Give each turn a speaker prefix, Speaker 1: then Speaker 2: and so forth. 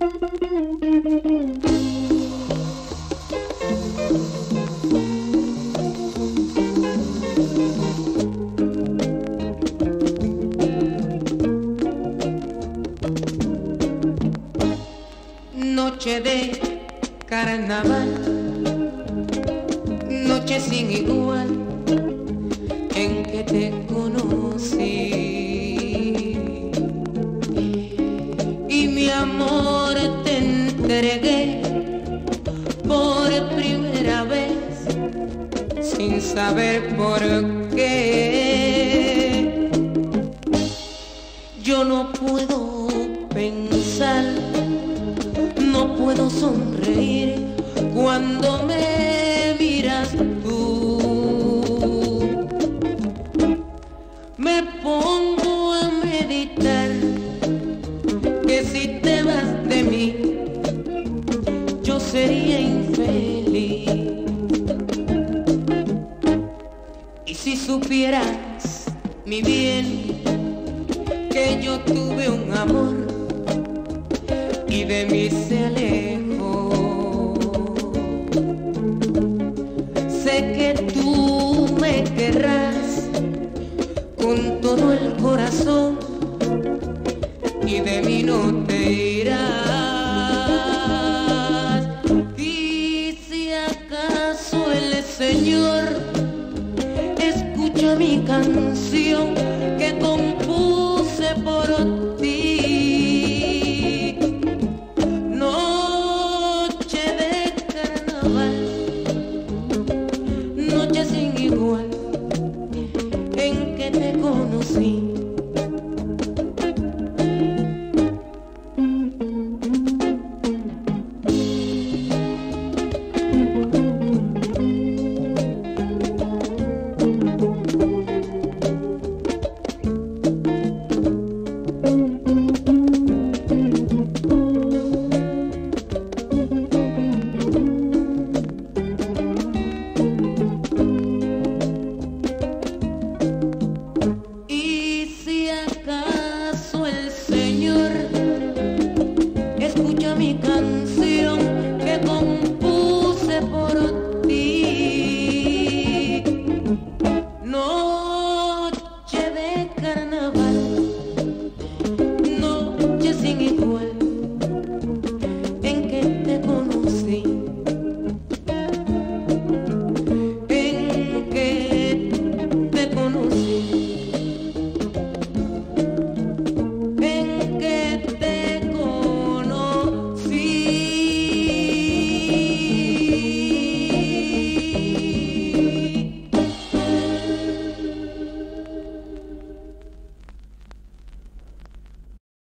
Speaker 1: Noche de carnaval, noche sin igual en que te conocí. Sin saber por qué. Yo no puedo pensar, no puedo sonreír cuando me miras tú. Me pongo a meditar que si te vas de mí, yo sería si supieras, mi bien, que yo tuve un amor y de mí se alejó. Sé que tú me querrás con todo el corazón y de mí no te irás. Mi canción que compuse por ti. Noche de carnaval, noche sin igual en que te conocí.